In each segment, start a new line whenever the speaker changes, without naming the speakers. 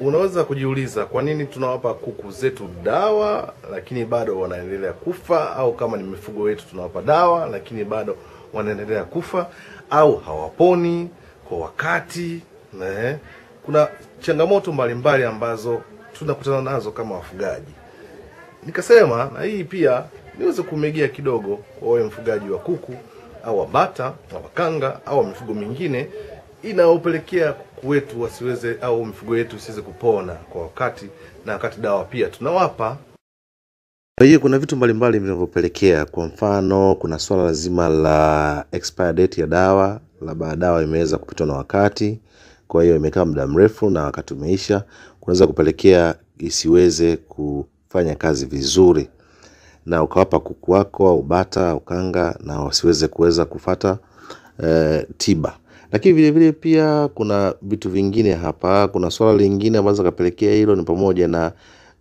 Unaweza kujiuliza kwa nini tunawapa kuku zetu dawa lakini bado wanaendelea kufa, au kama ni mifugo wetu tunawapa dawa lakini bado wanaendelea kufa, au hawaponi kwa wakati. Ne? Kuna changamoto mbalimbali ambazo tunakutana nazo kama wafugaji. Nikasema na hii pia niweze kumegea kidogo kwa wewe mfugaji wa kuku au wa bata au wa kanga au mifugo mingine inaopelekea wetu wasiweze au mifugo yetu isiweze kupona kwa wakati, na wakati dawa pia tunawapa.
Kwa hiyo kuna vitu mbalimbali vinavyopelekea. Kwa mfano, kuna swala lazima la date ya dawa, labda dawa imeweza kupitwa na wakati, kwa hiyo imekaa muda mrefu na wakati umeisha, kunaweza kupelekea isiweze kufanya kazi vizuri, na ukawapa kuku wako au bata ukanga, na wasiweze kuweza kufata eh, tiba. Lakini vile vile pia kuna vitu vingine hapa. Kuna swala lingine ambazo kapelekea hilo ni pamoja na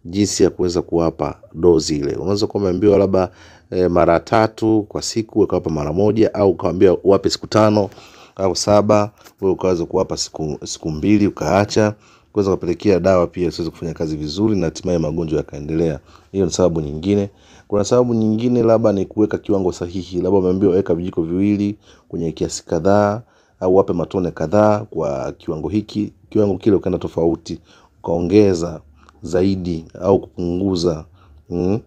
jinsi ya kuweza kuwapa dozi ile. Unaweza kuwa umeambiwa labda e, mara tatu kwa siku ukawapa mara moja, au ukawaambia uwape siku tano au saba, wewe ukaweza kuwapa siku, siku mbili ukaacha, kuweza kupelekea dawa pia siweze kufanya kazi vizuri na hatimaye magonjwa yakaendelea. Hiyo ni sababu nyingine. Kuna sababu nyingine labda ni kuweka kiwango sahihi, labda umeambiwa weka vijiko viwili kwenye kiasi kadhaa au wape matone kadhaa kwa kiwango hiki, kiwango kile ukaenda tofauti ukaongeza zaidi au kupunguza mm,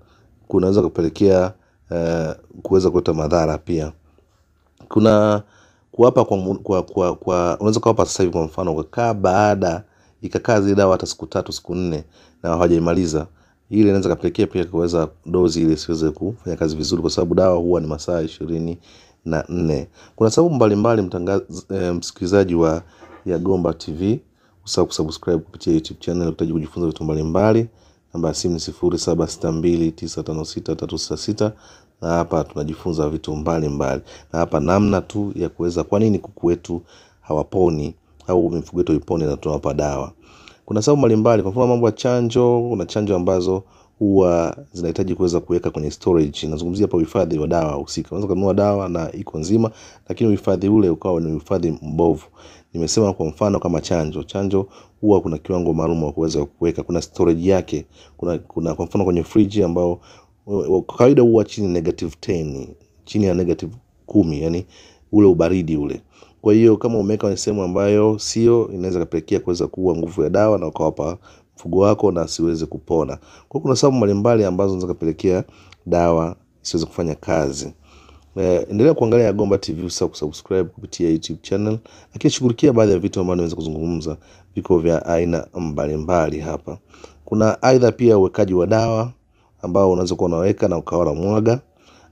kunaweza kupelekea uh, kuweza kuleta madhara pia. Kuna kuwapa kwa, kwa, kwa, kwa unaweza kuwapa sasa hivi kwa mfano ukakaa baada ikakaa zile dawa hata siku tatu siku nne na hawajaimaliza ile inaweza kapelekea pia kuweza dozi ile siweze kufanya kazi vizuri, kwa sababu dawa huwa ni masaa ishirini na nne. Kuna sababu mbalimbali eh, msikilizaji wa Yagomba TV, usahau kusubscribe kupitia YouTube channel utaji kujifunza vitu mbalimbali. Namba ya simu ni sifuri saba sita mbili tisa tano sita tatu sita sita na hapa tunajifunza vitu mbalimbali, na hapa namna tu ya kuweza, kwa nini kuku wetu hawaponi au mifugo yetu ipone na tunawapa dawa. Kuna sababu mbalimbali, kwa mfano mambo ya chanjo. Kuna chanjo ambazo huwa zinahitaji kuweza kuweka kwenye storage. Nazungumzia hapa uhifadhi wa dawa husika. Unaweza kununua dawa na iko nzima, lakini uhifadhi ule ukawa ni uhifadhi mbovu. Nimesema kwa mfano kama chanjo, chanjo huwa kuna kiwango maalum wa kuweza kuweka, kuna storage yake. Kuna, kuna kwa mfano kwenye friji ambao kwa kawaida huwa chini negative 10, chini ya negative kumi, yani ule ubaridi ule. Kwa hiyo kama umeweka kwenye sehemu ambayo sio, inaweza kapelekea kuweza kuua nguvu ya dawa na ukawapa mfugo wako na asiweze kupona. Kwa kuna sababu mbalimbali ambazo zinaweza kupelekea dawa isiweze kufanya kazi. Eh, endelea kuangalia Yagomba TV, usahau kusubscribe kupitia YouTube channel, lakini shughulikia baadhi ya vitu ambavyo naweza kuzungumza, viko vya aina mbalimbali hapa. Kuna aidha pia uwekaji wa dawa ambao unaweza kuwa unaweka na ukawa mwaga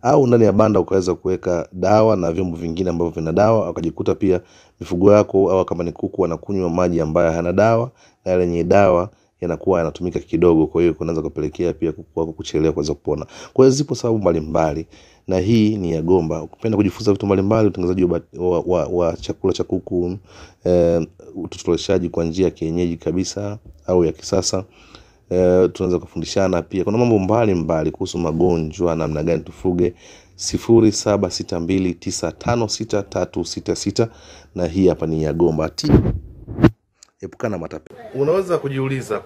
au ndani ya banda ukaweza kuweka dawa na vyombo vingine ambavyo vina dawa, ukajikuta pia mifugo yako au kama ni kuku wanakunywa maji ambayo hayana dawa na yale yenye dawa yanakuwa yanatumika kidogo, kwa hiyo kunaweza kupelekea pia kuku kuchelewa kuweza kupona. Kwa hiyo zipo sababu mbalimbali, na hii ni ya gomba. Ukipenda kujifunza vitu mbalimbali, utengenezaji wa, wa, wa, chakula cha kuku, eh, utotoleshaji kwa njia ya kienyeji kabisa au ya kisasa eh, tunaweza kufundishana pia. Kuna mambo mbalimbali kuhusu magonjwa, namna gani tufuge. sifuri saba sita mbili tisa tano sita tatu sita sita na hii hapa ni Yagomba T. Epukana matapeli.
Unaweza kujiuliza kwa